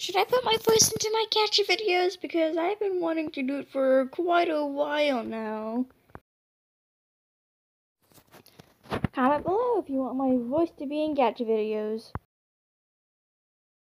Should I put my voice into my gacha videos? Because I've been wanting to do it for quite a while now. Comment below if you want my voice to be in gacha videos.